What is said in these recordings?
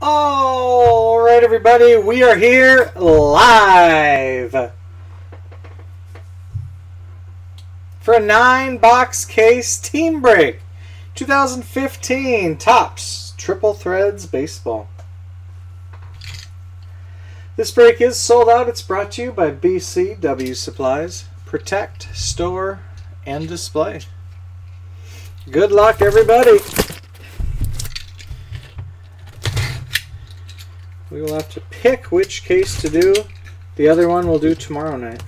All right, everybody, we are here live for a nine box case team break 2015 Topps Triple Threads Baseball. This break is sold out. It's brought to you by BCW Supplies. Protect, store, and display. Good luck, everybody. We will have to pick which case to do. The other one we'll do tomorrow night.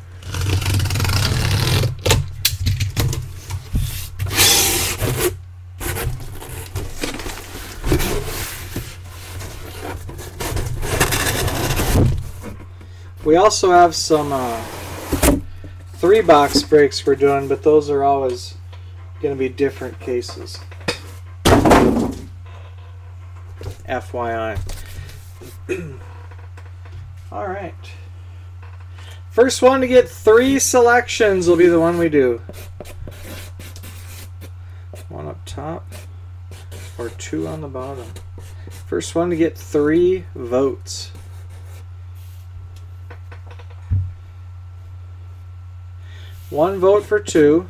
We also have some uh, three box breaks we're doing, but those are always going to be different cases. FYI. All right. First one to get three selections will be the one we do. One up top or two on the bottom. First one to get three votes. One vote for two.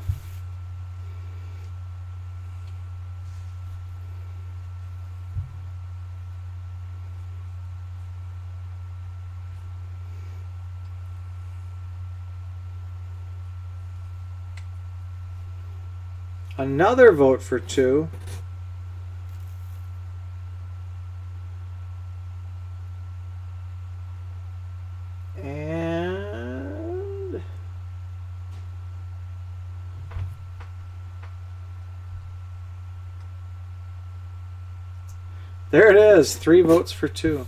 Another vote for two. And there it is, three votes for two.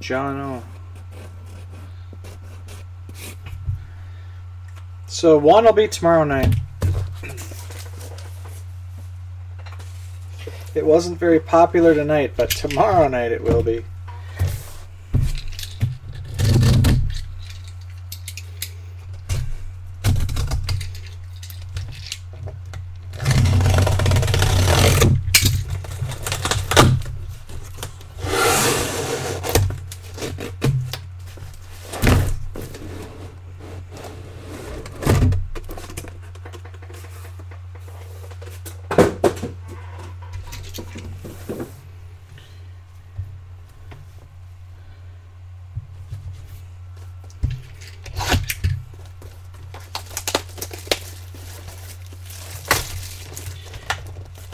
John O. So one will be tomorrow night. It wasn't very popular tonight, but tomorrow night it will be.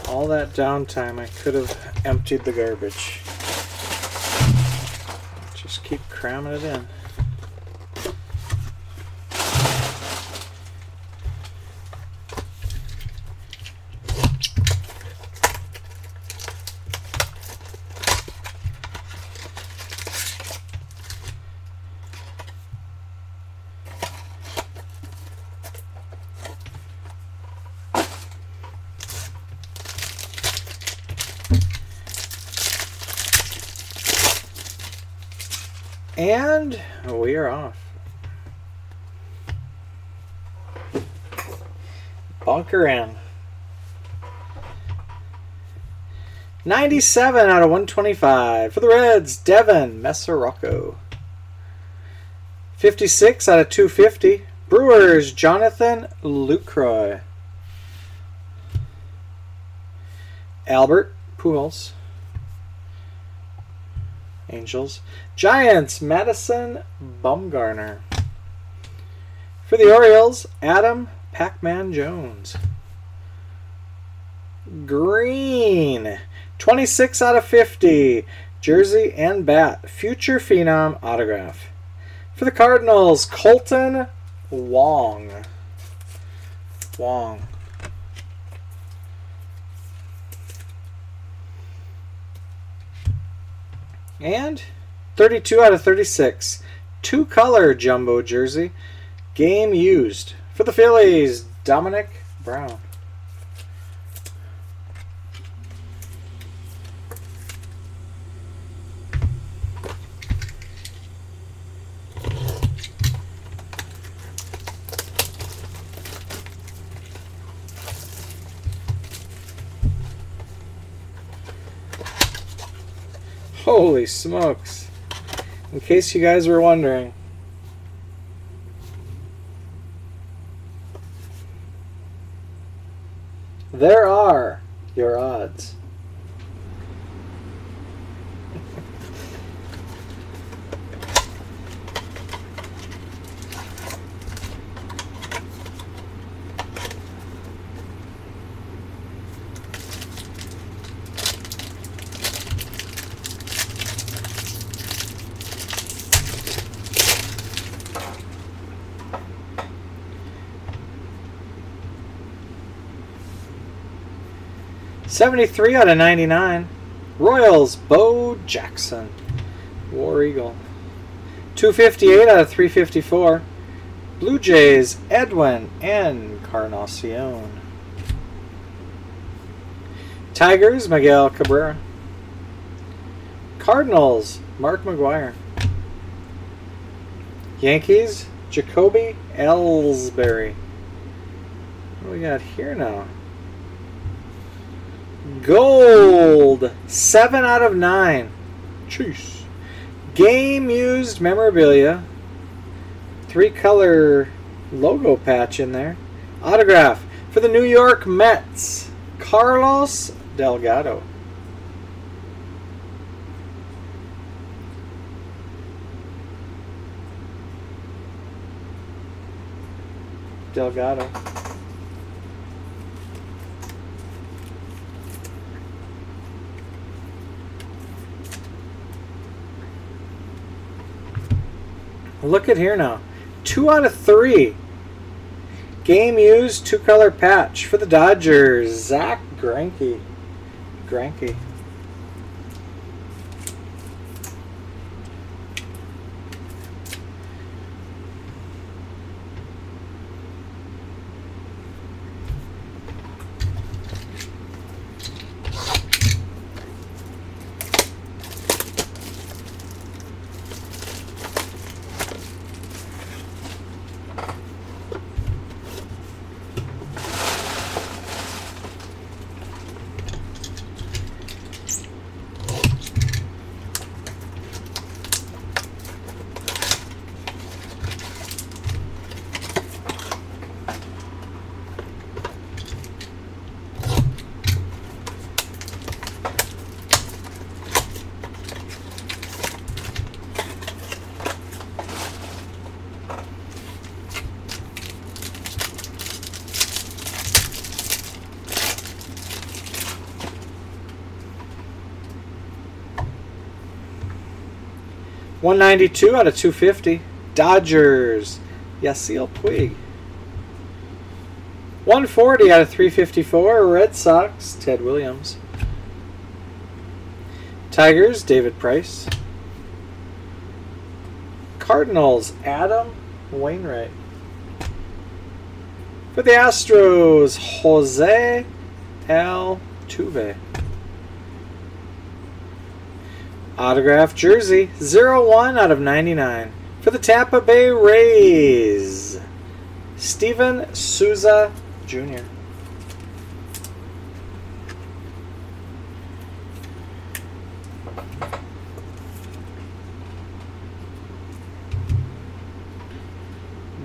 All that downtime, I could have emptied the garbage. Just keep cramming it in. And we are off. Bunker in. 97 out of 125 for the Reds, Devin Mesoraco. 56 out of 250, Brewers, Jonathan Lucroy. Albert Pujols. Angels. Giants, Madison Bumgarner. For the Orioles, Adam Pac-Man Jones. Green, 26 out of 50. Jersey and bat. Future Phenom autograph. For the Cardinals, Kolten Wong. Wong. And 32 out of 36. Two color jumbo jersey. Game used. For the Phillies, Domonic Brown. Holy smokes. In case you guys were wondering. There are your odds. Seventy-three out of ninety-nine. Royals, Bo Jackson. War Eagle. 258 out of 354. Blue Jays, Edwin Encarnacion. Tigers, Miguel Cabrera. Cardinals, Mark McGwire. Yankees, Jacoby Ellsbury. What do we got here now? Gold, 7 out of 9. Jeez. Game used memorabilia. Three color logo patch in there. Autograph for the New York Mets. Carlos Delgado. Delgado. Look at here now. Two out of three. Game used, two color patch for the Dodgers. Zack Greinke. Greinke. 192 out of 250. Dodgers, Yasiel Puig. 140 out of 354. Red Sox, Ted Williams. Tigers, David Price. Cardinals, Adam Wainwright. For the Astros, Jose Altuve. Autograph jersey, 01 out of 99. For the Tampa Bay Rays, Steven Souza Jr.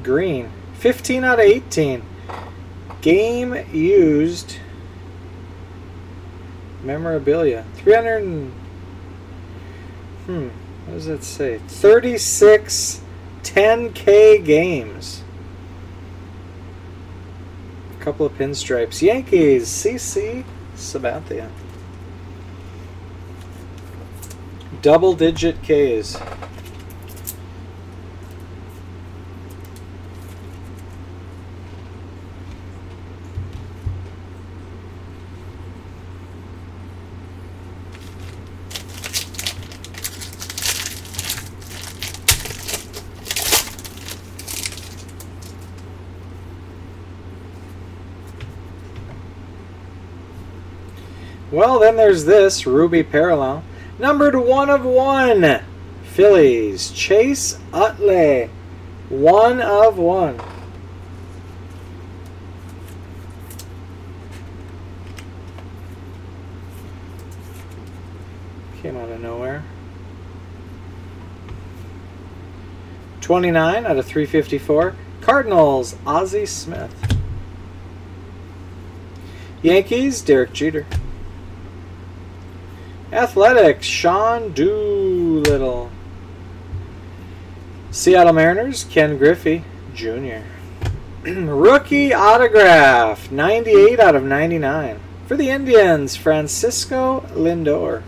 Green, 15 out of 18. Game used memorabilia, 300. Hmm. What does that say? 36 10K games. A couple of pinstripes. Yankees, CC Sabathia. Double digit Ks. Well, then there's this Ruby Parallel. Numbered one of one. Phillies. Chase Utley. One of one. Came out of nowhere. 29 out of 354. Cardinals, Ozzie Smith. Yankees, Derek Jeter. Athletics, Sean Doolittle. Seattle Mariners, Ken Griffey Jr. Rookie autograph, 98 out of 99. For the Indians, Francisco Lindor.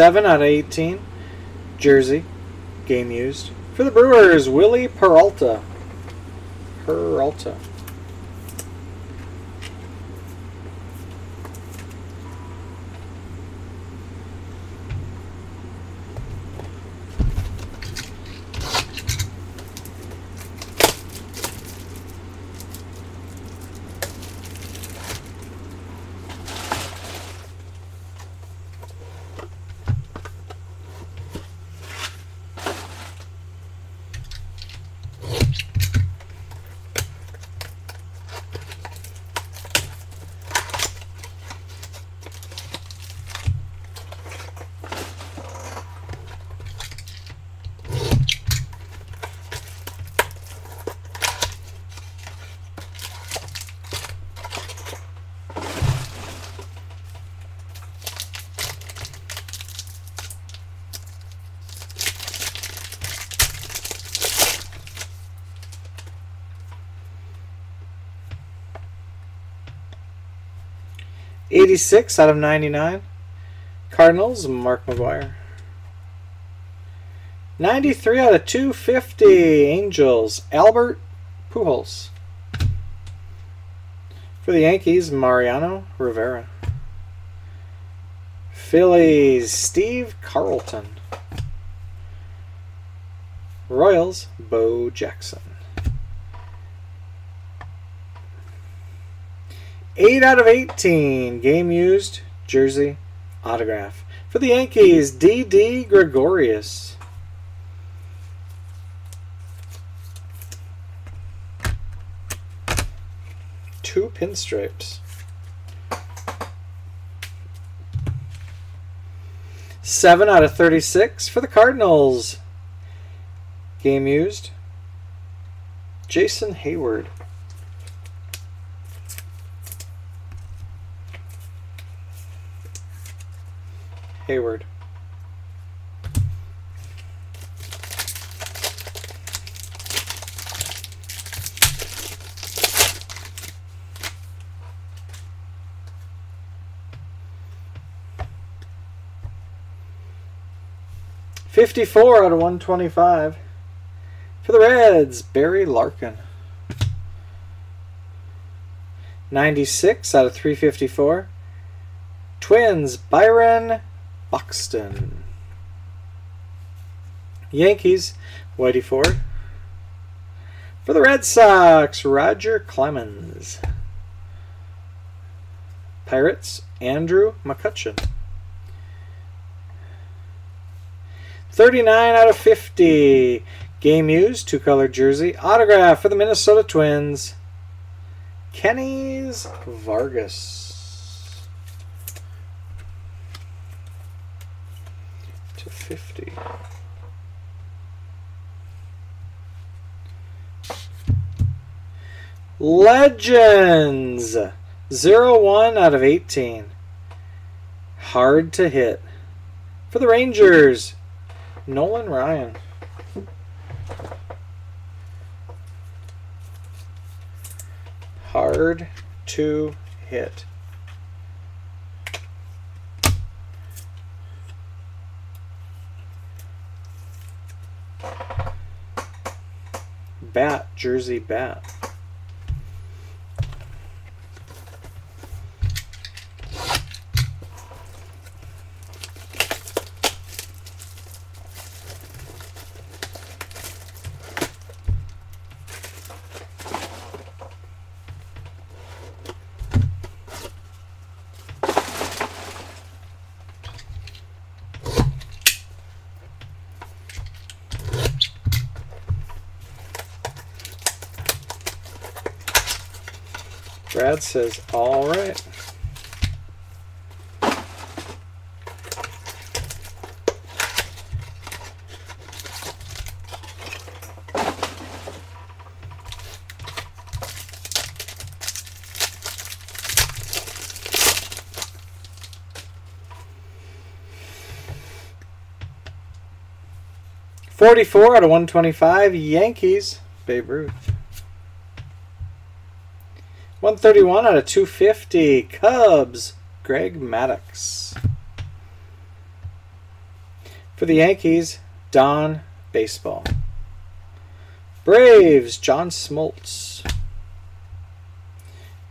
Seven out of 18. Jersey. Game used. For the Brewers, Wily Peralta. Peralta. Eighty-six out of ninety-nine. Cardinals, Mark McGwire. 93 out of 250. Angels, Albert Pujols. For the Yankees, Mariano Rivera. Phillies, Steve Carlton. Royals, Bo Jackson. 8 out of 18. Game used, jersey, autograph. For the Yankees, Didi Gregorius. Two pinstripes. Seven out of 36 for the Cardinals. Game used. Jason Heyward. Heyward. Fifty-four out of one twenty-five for the Reds. Barry Larkin. Ninety-six out of three fifty-four. Twins. Byron Buxton. Yankees, Whitey Ford. For the Red Sox, Roger Clemens. Pirates, Andrew McCutchen. 39 out of 50. Game used, two color jersey. Autograph for the Minnesota Twins. Kennys Vargas. to 50. Legends! 0 1 out of 18. Hard to hit. For the Rangers, Nolan Ryan. Hard to hit. Bat, Jersey Bat. Says, all right. Forty-four out of one twenty-five. Yankees. Babe Ruth. 131 out of 250. Cubs, Greg Maddux. For the Yankees, Donnie Baseball. Braves, John Smoltz.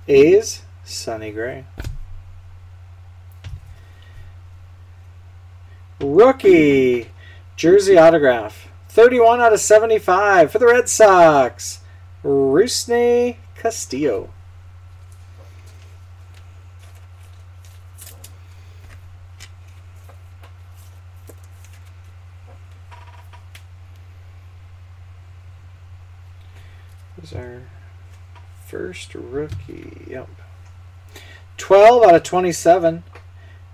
A's, Sonny Gray. Rookie, jersey autograph. 31 out of 75 for the Red Sox. Rusney Castillo. Is our first rookie. Yep. 12 out of 27.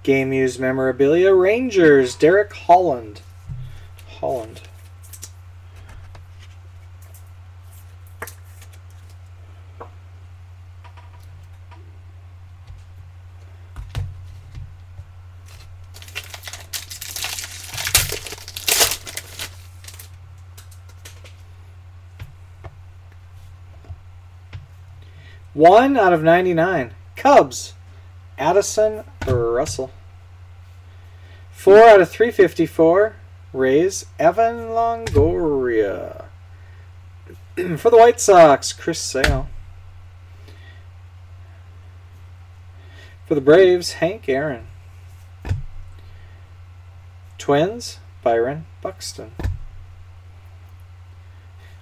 Game used memorabilia. Rangers, Derek Holland. Holland. One out of 99. Cubs, Addison Russell. Four out of 354. Rays, Evan Longoria. For the White Sox, Chris Sale. For the Braves, Hank Aaron. Twins, Byron Buxton.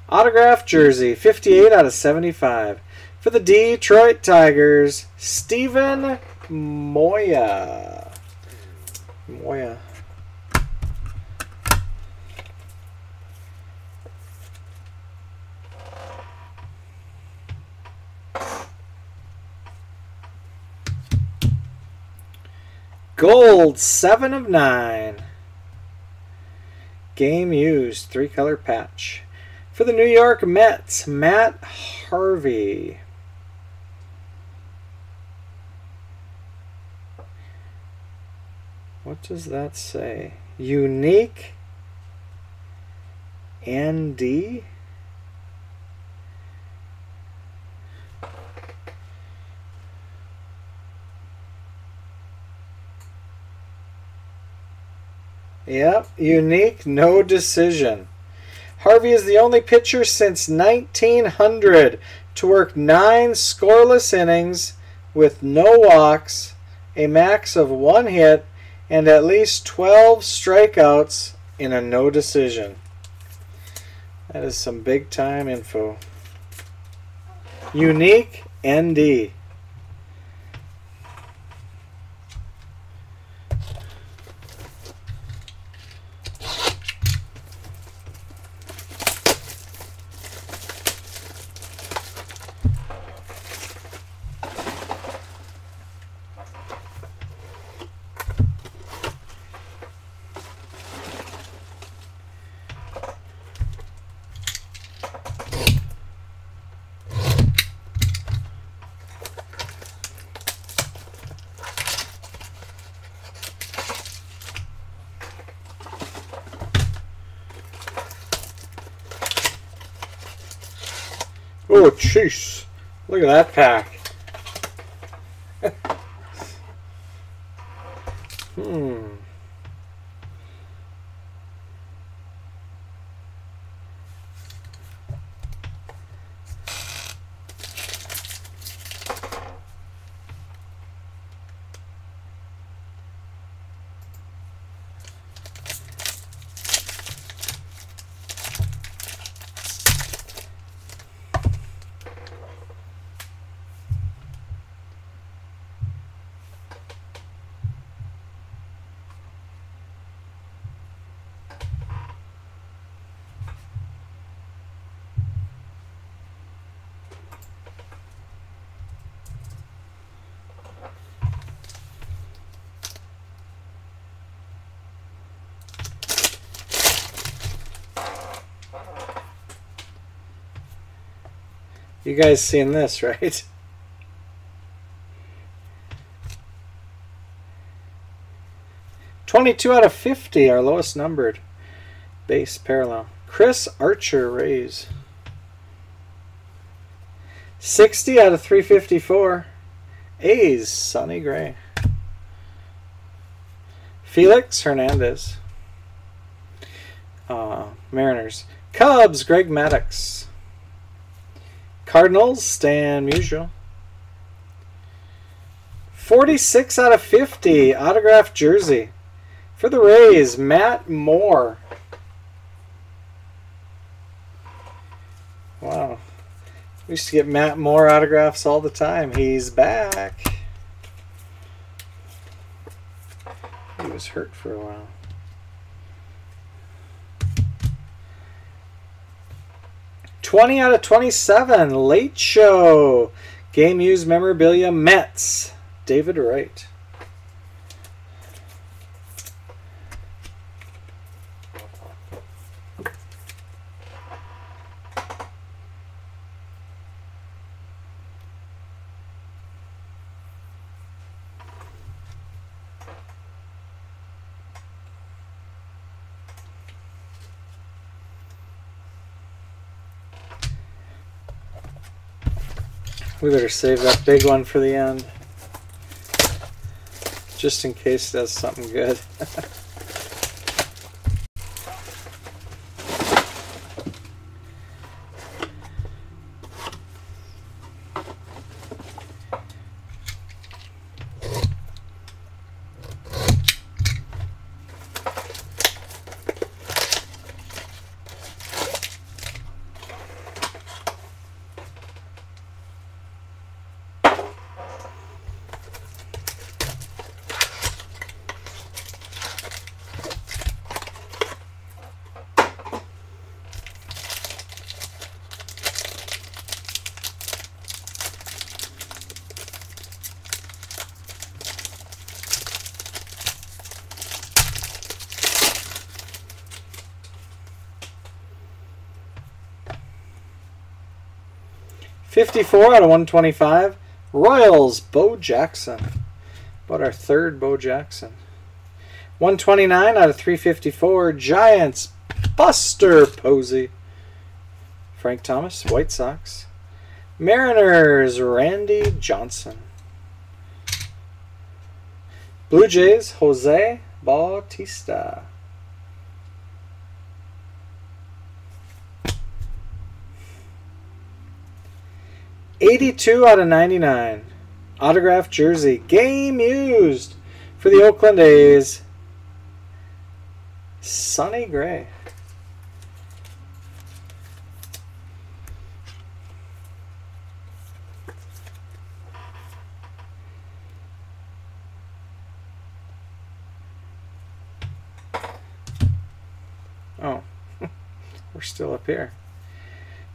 Autograph jersey, 58 out of 75. For the Detroit Tigers, Steven Moya. Moya. Gold, 7 of 9. Game used, three color patch. For the New York Mets, Matt Harvey. What does that say? Unique ND? Yep, unique, no decision. Harvey is the only pitcher since 1900 to work nine scoreless innings with no walks, a max of one hit, and at least 12 strikeouts in a no decision. That is some big time info. Unique ND. Oh, jeez. Look at that pack. You guys seen this, right? Twenty-two out of fifty, our lowest numbered base parallel. Chris Archer Rays. 60 out of 354. A's, Sonny Gray. Felix Hernandez. Uh, Mariners. Cubs, Greg Maddux. Cardinals, Stan Musial. 46 out of 50. Autographed jersey. For the Rays, Matt Moore. Wow. We used to get Matt Moore autographs all the time. He's back. He was hurt for a while. Twenty out of twenty-seven. Late show. Game used memorabilia. Mets. David Wright. 'We better save that big one for the end. Just in case it does something good. 54 out of 125. Royals, Bo Jackson. About our third Bo Jackson. 129 out of 354. Giants, Buster Posey. Frank Thomas, White Sox. Mariners, Randy Johnson. Blue Jays, Jose Bautista. 82 out of 99. Autographed jersey. Game used for the Oakland A's. Sonny Gray. Oh, we're still up here.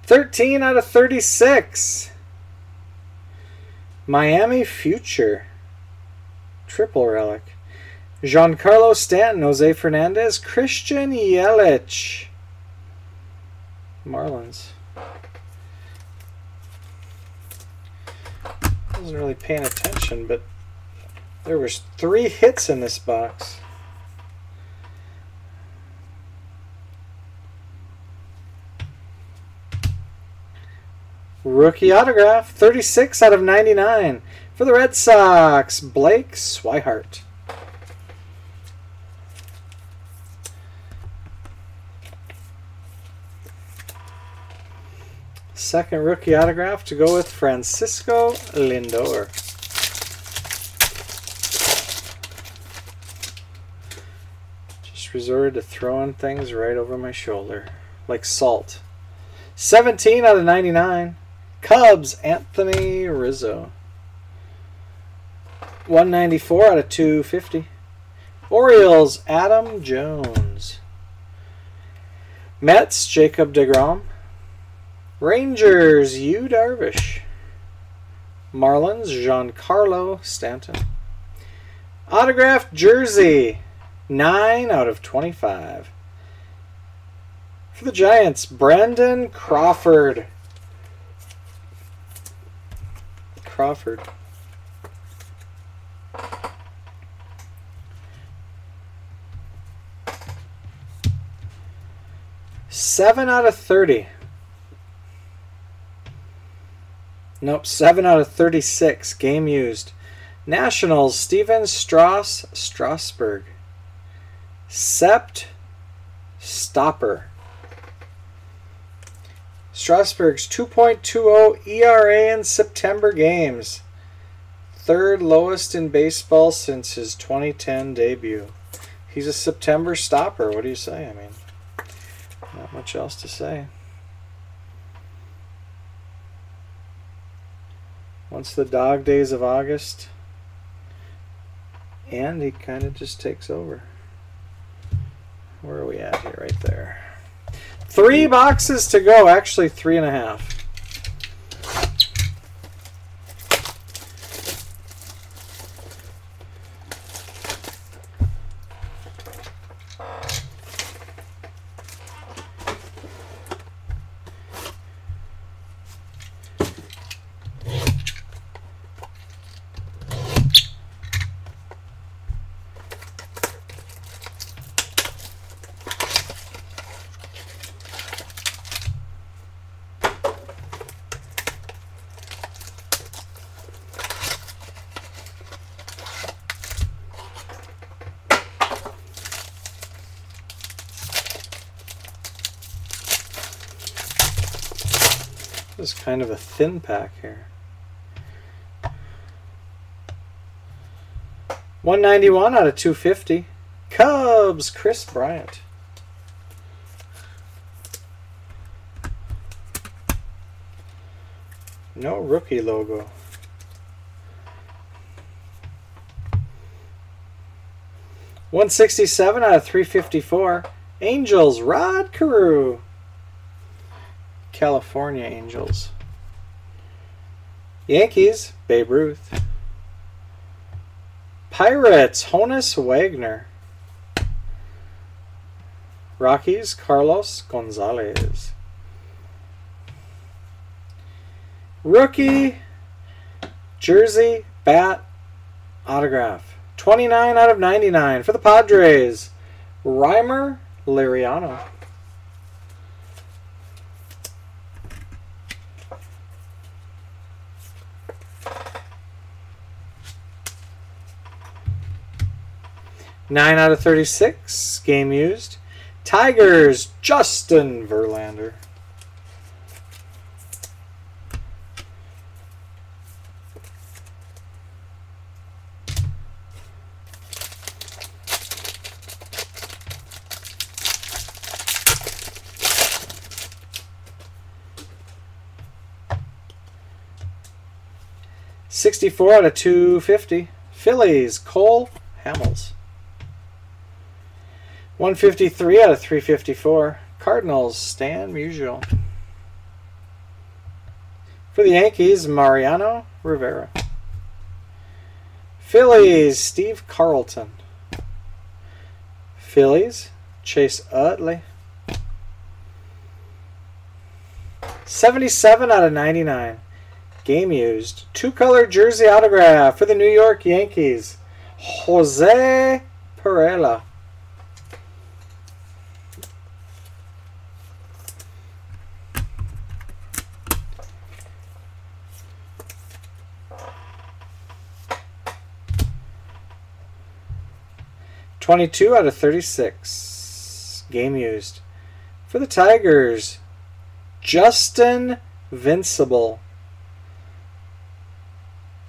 13 out of 36. Miami Future. Triple relic. Giancarlo Stanton, Jose Fernandez, Christian Yelich. Marlins. I wasn't really paying attention, but there was three hits in this box. Rookie autograph, 36 out of 99 for the Red Sox, Blake Swihart. Second rookie autograph to go with Francisco Lindor. Just resorted to throwing things right over my shoulder like salt. 17 out of 99. Cubs, Anthony Rizzo. 194 out of 250. Orioles, Adam Jones. Mets, Jacob DeGrom. Rangers, Yu Darvish. Marlins, Giancarlo Stanton. Autographed jersey, 9 out of 25. For the Giants, Brandon Crawford. Crawford. Seven out of 30. Nope, 7 out of 36. Game used. Nationals, Steven Strauss, Strasburg. Sept, Stopper. Strasburg's 2.20 ERA in September games. Third lowest in baseball since his 2010 debut. He's a September stopper. What do you say? I mean, not much else to say. Once the dog days of August, and he kind of just takes over. Where are we at here? Right there. Three boxes to go. Actually, three and a half. This is kind of a thin pack here. 191 out of 250. Cubs, Kris Bryant. No rookie logo. One sixty seven out of three fifty four. Angels, Rod Carew. California Angels. Yankees, Babe Ruth. Pirates, Honus Wagner. Rockies, Carlos Gonzalez. Rookie, jersey, bat, autograph. 29 out of 99 for the Padres. Rymer Liriano. Nine out of 36. Game used. Tigers, Justin Verlander. Sixty-four out of two fifty. Phillies, Cole Hamels. 153 out of 354. Cardinals, Stan Musial. For the Yankees, Mariano Rivera. Phillies, Steve Carlton. Phillies, Chase Utley. 77 out of 99. Game used. Two color jersey autograph for the New York Yankees. Jose Pirela. Twenty-two out of thirty-six. Game used. For the Tigers, Justin Vincible.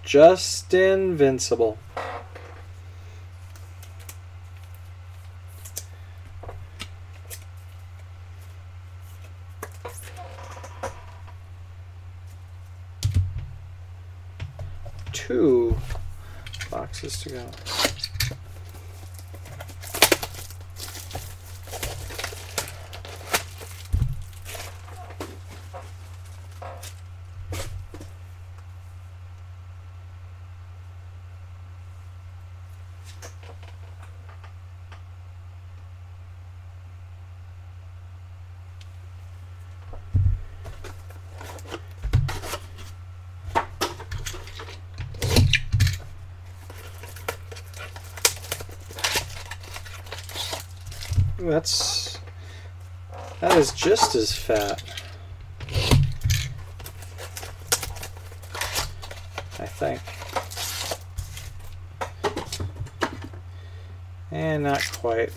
Justin Vincible. Two boxes to go. That's that is just as fat. I think. And not quite.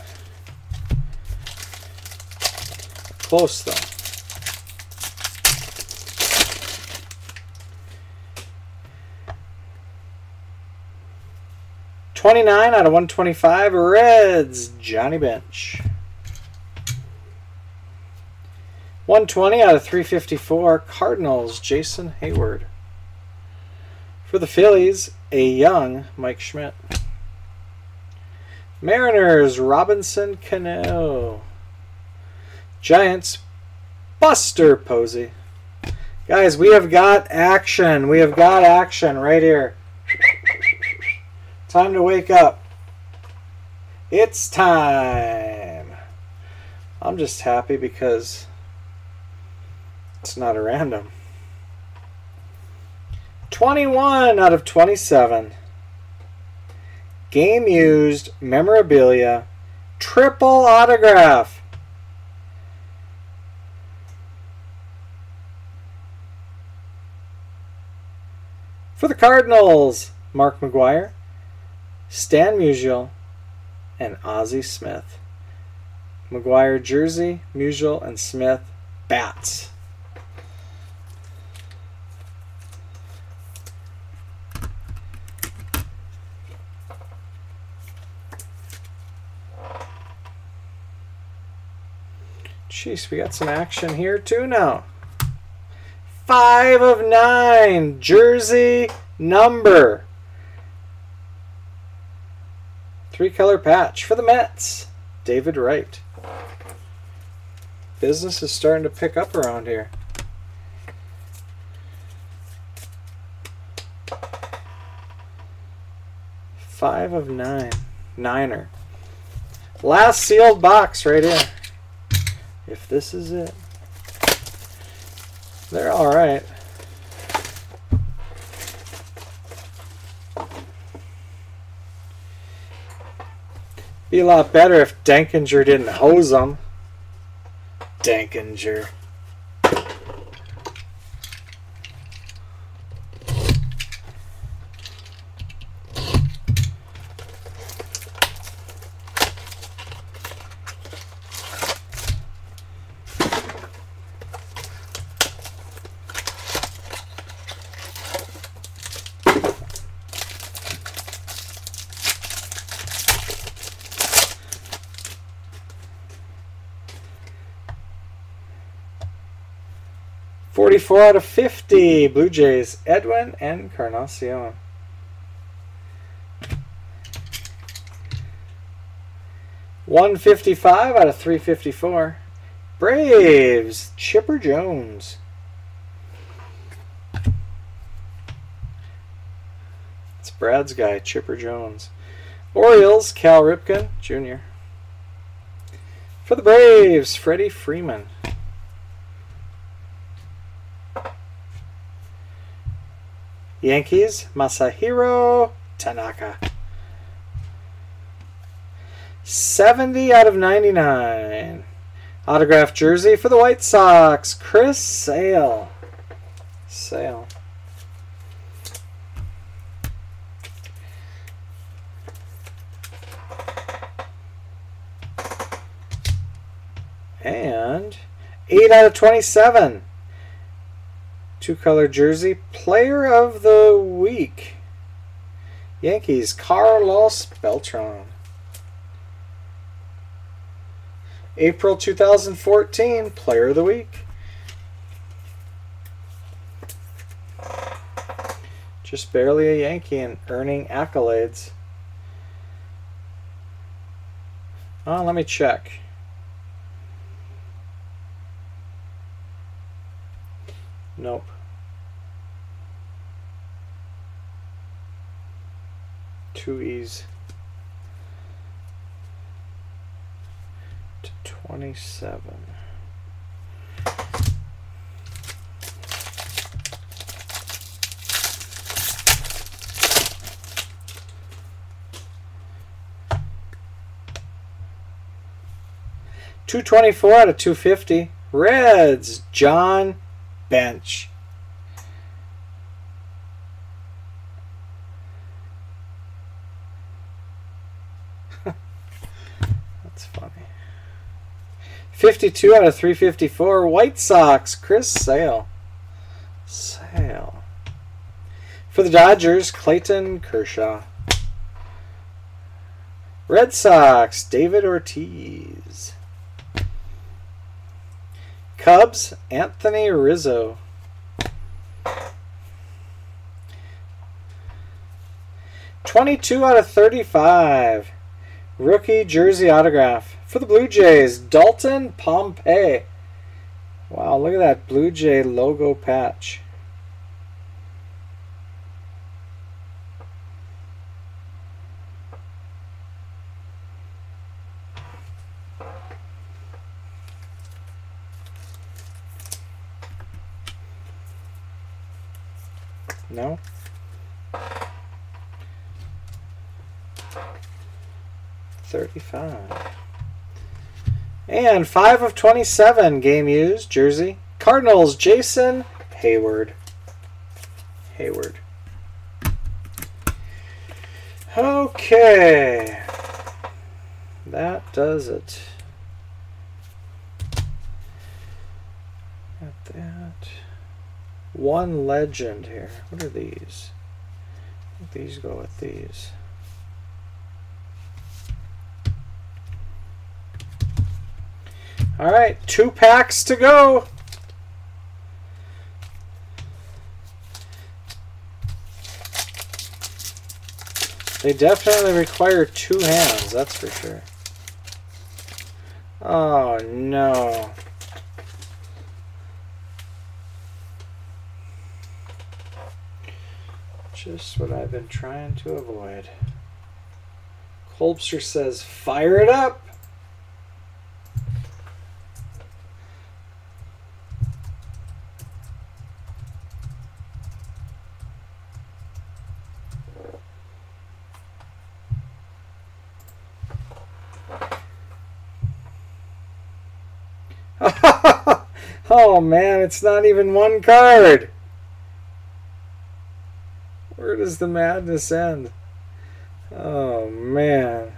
Close though. Twenty-nine out of one twenty-five. Reds. Johnny Bench. 120 out of 354, Cardinals, Jason Heyward. For the Phillies, a young Mike Schmidt. Mariners, Robinson Cano. Giants, Buster Posey. Guys, we have got action. We have got action right here. Time to wake up. It's time. I'm just happy because it's not a random. 21 out of 27. Game used memorabilia. Triple autograph. For the Cardinals, Mark McGwire, Stan Musial, and Ozzie Smith. McGwire jersey, Musial, and Smith bats. Jeez, we got some action here too now. Five of nine. Jersey number. Three color patch for the Mets. David Wright. Business is starting to pick up around here. Five of nine. Niner. Last sealed box right here. If this is it. They're alright. Be a lot better if Dankinger didn't hose them. Denkinger. Forty-four out of fifty. Blue Jays. Edwin Encarnacion. One fifty-five out of three fifty-four. Braves. Chipper Jones. It's Brad's guy, Chipper Jones. Orioles. Cal Ripken Jr. For the Braves, Freddie Freeman. Yankees, Masahiro Tanaka. 70 out of 99. Autograph jersey for the White Sox, Chris Sale. Sale. And 8 out of 27. Two color jersey. Player of the week. Yankees, Carlos Beltran. April 2014, Player of the Week. Just barely a Yankee and earning accolades. Oh, let me check. Nope. Two E's. To 27. 224 out of 250. Reds, John Bench. That's funny. 52 out of 354. White Sox, Chris Sale. Sale. For the Dodgers, Clayton Kershaw. Red Sox, David Ortiz. Cubs, Anthony Rizzo. Twenty-two out of thirty-five. Rookie jersey autograph for the Blue Jays, Dalton Pompey. Wow, look at that Blue Jay logo patch. No? Thirty-five. And five of twenty-seven game used jersey. Cardinals, Jason Heyward. Heyward. Okay. That does it. Got that. One legend here. What are these? These go with these. All right, two packs to go. They definitely require two hands, that's for sure. Oh no. Just what I've been trying to avoid. Kolbster says, fire it up! oh man, it's not even one card. Where does the madness end? Oh man.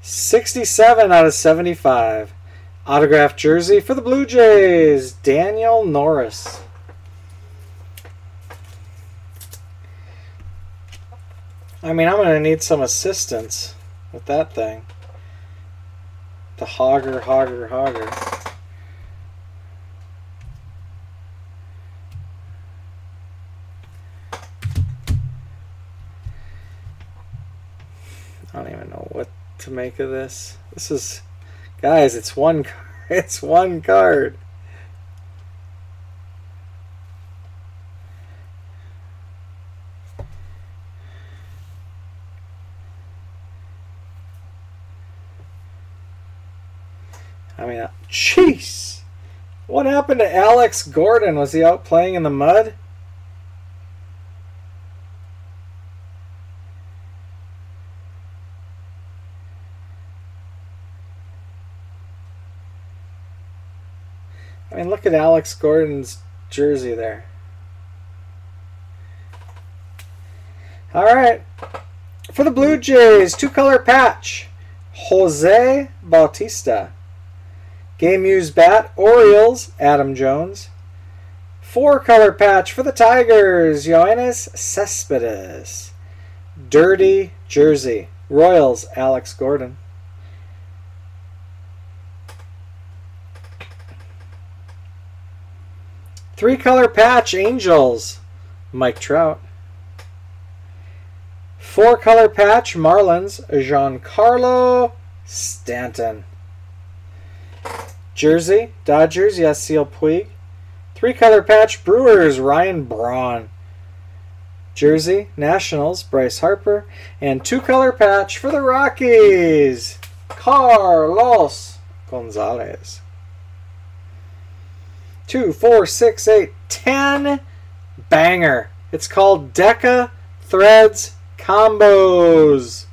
67 out of 75. Autographed jersey for the Blue Jays, Daniel Norris. I mean, I'm going to need some assistance with that thing. The hogger, hogger, hogger. I don't even know what to make of this. This is, guys, it's one, it's one card. I mean, uh, jeez. What happened to Alex Gordon? Was he out playing in the mud? I mean, look at Alex Gordon's jersey there. All right. For the Blue Jays, two color patch. Jose Bautista. Game used bat, Orioles, Adam Jones. Four color patch for the Tigers, Yoenis Cespedes. Dirty jersey, Royals, Alex Gordon. Three color patch, Angels, Mike Trout. Four color patch, Marlins, Giancarlo Stanton. Jersey, Dodgers, Yasiel Puig. Three color patch, Brewers, Ryan Braun. Jersey, Nationals, Bryce Harper. And two color patch for the Rockies, Carlos Gonzalez two, four, six, eight, ten. Banger. It's called Deca Threads Combos.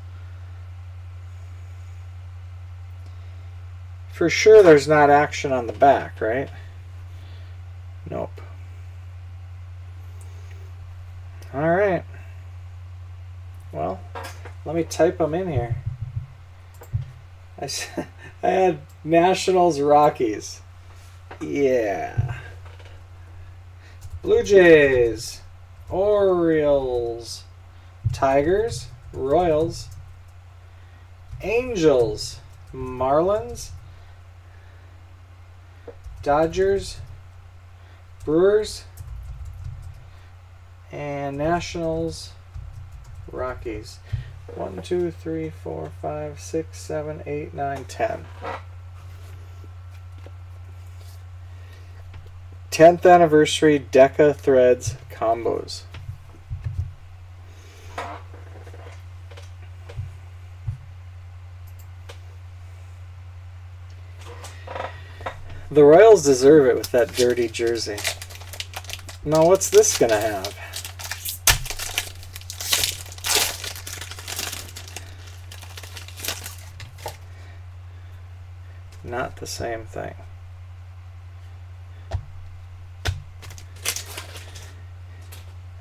For sure there's not action on the back, right? Nope. All right. Well, let me type them in here. I, I had Nationals Rockies. Yeah. Blue Jays, Orioles, Tigers, Royals, Angels, Marlins, Dodgers, Brewers, and Nationals, Rockies. One, two, three, four, five, six, seven, eight, nine, ten. 10th anniversary Deca Threads combos. The Royals deserve it with that dirty jersey. Now, what's this going to have? Not the same thing.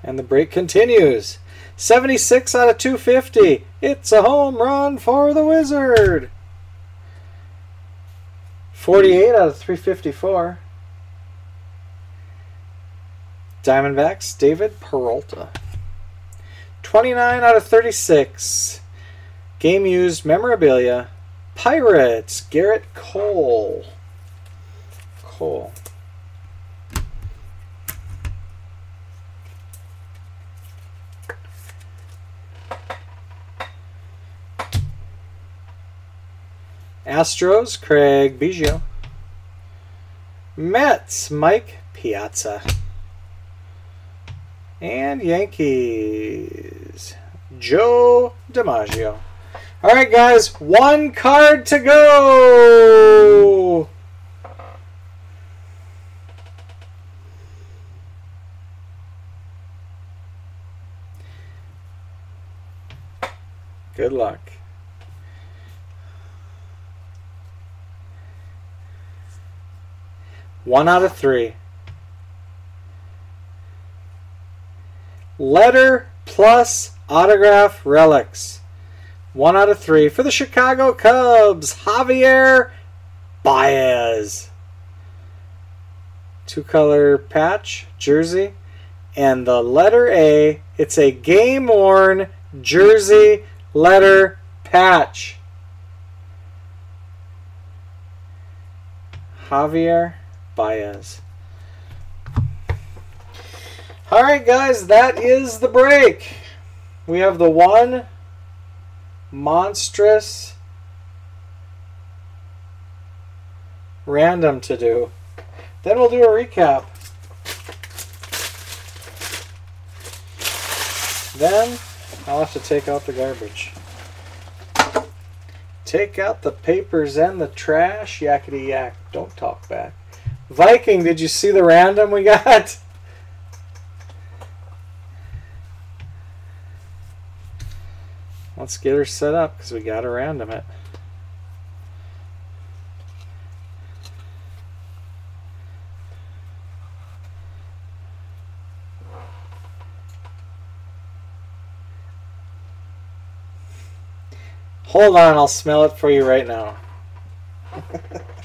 And the break continues. 76 out of 250. It's a home run for the Wizard. 48 out of 354. Diamondbacks, David Peralta. 29 out of 36. Game used memorabilia. Pirates, Gerrit Cole. Cole. Astros, Craig Biggio. Mets, Mike Piazza. And Yankees, Joe DiMaggio. All right, guys, one card to go. Good luck. One out of three. Letter plus autograph relics. One out of three for the Chicago Cubs, Javier Baez. Two color patch, jersey, and the letter A. It's a game worn jersey letter patch. Javier Baez. All right, guys, that is the break. We have the one monstrous random to do. Then we'll do a recap. Then I'll have to take out the garbage. Take out the papers and the trash. Yakety yak. Don't talk back. Viking, did you see the random we got? Let's get her set up because we got to random it. Hold on, I'll smell it for you right now.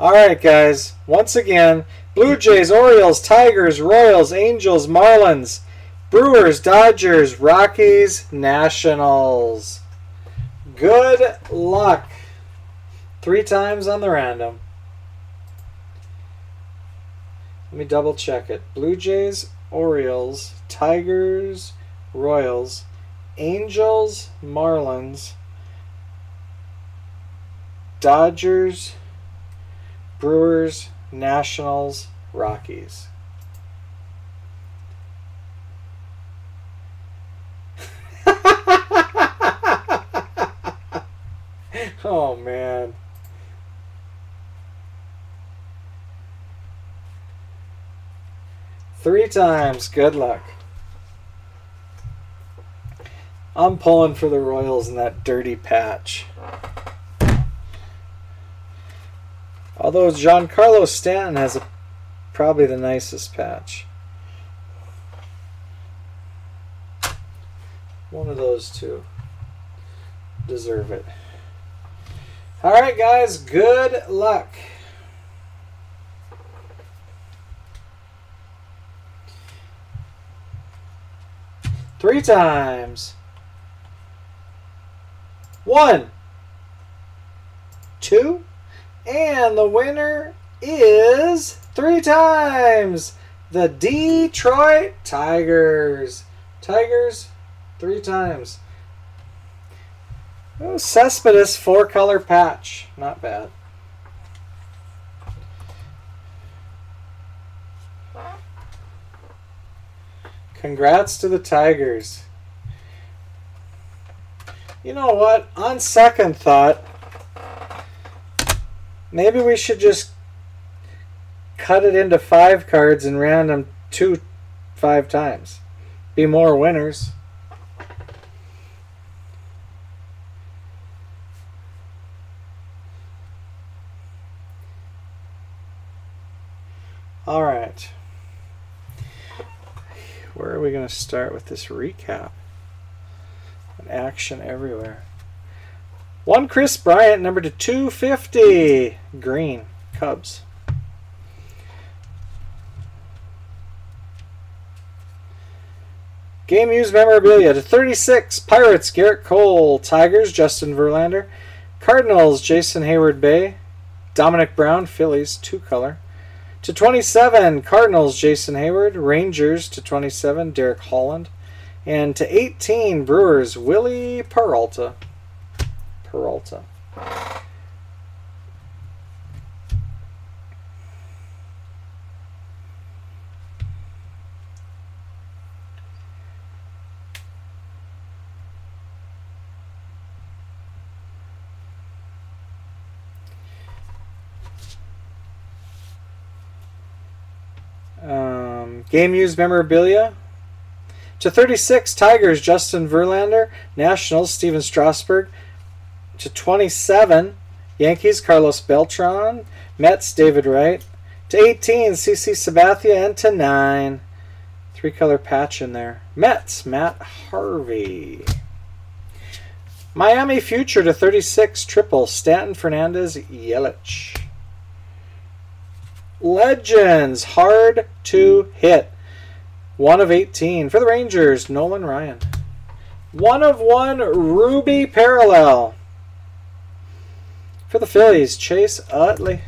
All right, guys. Once again, Blue Jays, Orioles, Tigers, Royals, Angels, Marlins, Brewers, Dodgers, Rockies, Nationals. Good luck. Three times on the random. Let me double check it. Blue Jays, Orioles, Tigers, Royals, Angels, Marlins, Dodgers, Brewers, Nationals, Rockies. oh man. Three times. Good luck. I'm pulling for the Royals in that dirty patch. Although Giancarlo Stanton has a, probably the nicest patch. One of those two deserve it. All right, guys, good luck. Three times. One, two, and the winner is three times the Detroit Tigers. Tigers, three times. Oh, four color patch. Not bad. Congrats to the Tigers. You know what? On second thought, maybe we should just cut it into five cards and random two five times. Be more winners. All right. Where are we going to start with this recap? An action everywhere. One Kris Bryant, number to 250. Green, Cubs. Game used memorabilia to 36. Pirates, Gerrit Cole. Tigers, Justin Verlander. Cardinals, Jason Heyward Bay. Domonic Brown, Phillies, two color. To 27, Cardinals, Jason Heyward. Rangers to 27, Derek Holland. And to 18, Brewers, Wily Peralta. Peralta. Um, game used memorabilia. To 36, Tigers, Justin Verlander. Nationals, Stephen Strasburg. To 27, Yankees, Carlos Beltran. Mets, David Wright. To 18, CC Sabathia. And to 9, three color patch in there. Mets, Matt Harvey. Miami Future to 36, triple. Stanton, Fernandez, Yelich. Legends, hard to hit. One of 18 for the Rangers, Nolan Ryan. One of one, Ruby Parallel. For the Phillies, Chase Utley.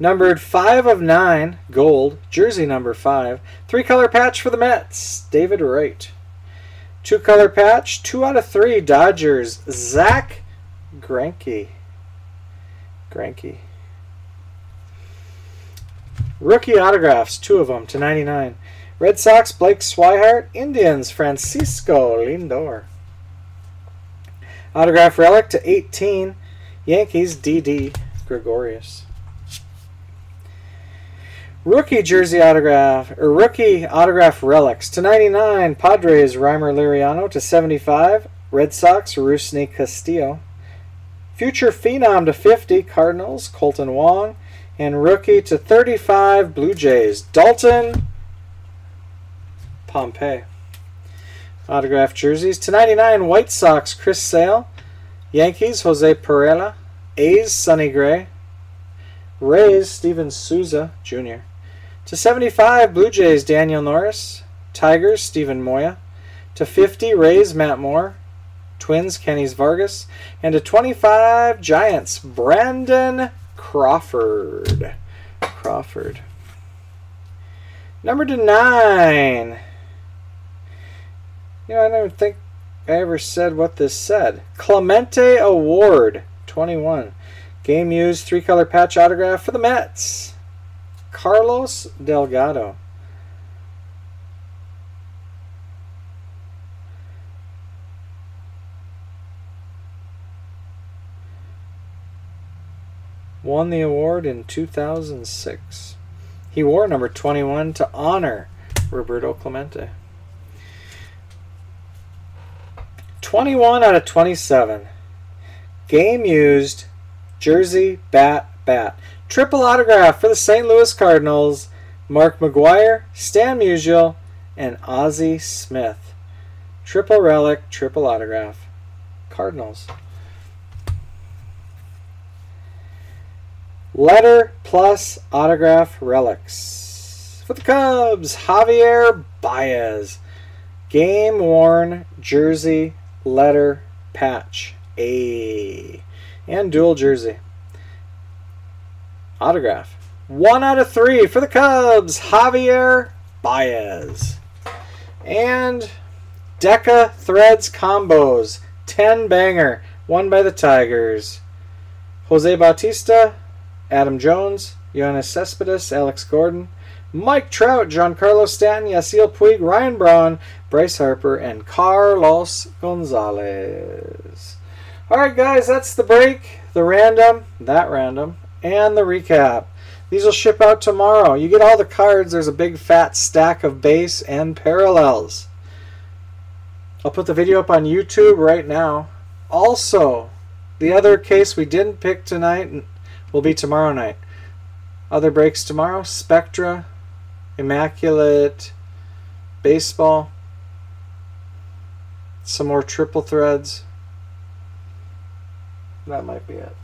Numbered 5 of 9, gold, jersey number 5. Three color patch for the Mets, David Wright. Two color patch, 2 out of 3, Dodgers, Zack Greinke. Greinke. Rookie autographs, two of them to 99. Red Sox, Blake Swihart. Indians, Francisco Lindor. Autograph relic to 18. Yankees, Didi Gregorius. Rookie jersey autograph, or rookie autograph relics to 99. Padres, Rymer Liriano to 75. Red Sox, Rusney Castillo. Future Phenom to 50, Cardinals, Kolten Wong. And rookie to 35, Blue Jays, Dalton Pompey. Autographed jerseys to 99, White Sox, Chris Sale. Yankees, Jose Pirela. A's, Sonny Gray. Rays, Steven Souza Jr. To 75, Blue Jays, Daniel Norris. Tigers, Steven Moya. To 50, Rays, Matt Moore. Twins, Kennys Vargas. And to 25, Giants, Brandon Crawford. Crawford. Number to 9. You know, I don't think I ever said what this said. Clemente Award, 21. Game used, three color patch autograph for the Mets. Carlos Delgado. won the award in 2006. He wore number 21 to honor Roberto Clemente. 21 out of 27. Game used jersey, bat, bat. Triple autograph for the St. Louis Cardinals. Mark McGwire, Stan Musial, and Ozzie Smith. Triple relic, triple autograph. Cardinals. Letter plus autograph relics. For the Cubs, Javier Baez. Game worn jersey, letter, patch. A. And dual jersey. Autograph. One out of three for the Cubs, Javier Baez. And Deca Threads Combos. 10 banger. Won by the Tigers. Jose Bautista, Adam Jones, Yoenis Cespedes, Alex Gordon, Mike Trout, Giancarlo Stanton, Yasiel Puig, Ryan Braun, Bryce Harper, and Carlos Gonzalez. Alright, guys, that's the break, the random, that random, and the recap. These will ship out tomorrow. You get all the cards. There's a big fat stack of base and parallels. I'll put the video up on YouTube right now. Also, the other case we didn't pick tonight will be tomorrow night. Other breaks tomorrow Spectra, Immaculate, Baseball, some more triple threads. That might be it.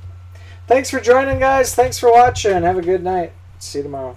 Thanks for joining, guys. Thanks for watching. Have a good night. See you tomorrow.